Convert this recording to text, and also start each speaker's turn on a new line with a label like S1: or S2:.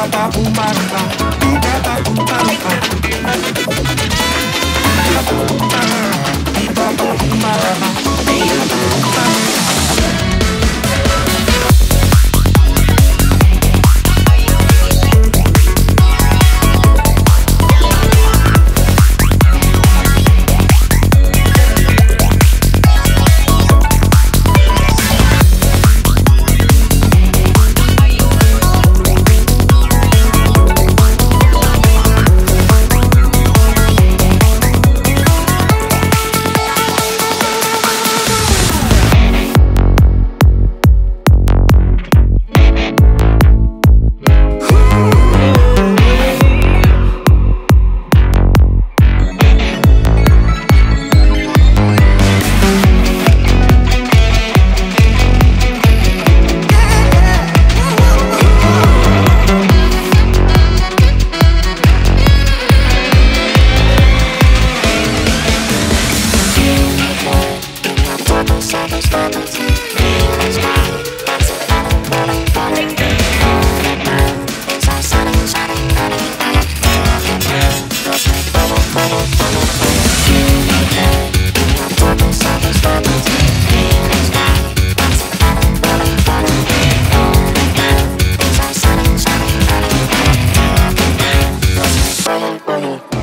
S1: Thank you. baba baba Money.